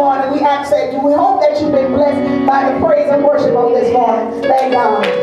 morning. We ask that you. We hope that you've been blessed by the praise and worship on this morning. Thank God.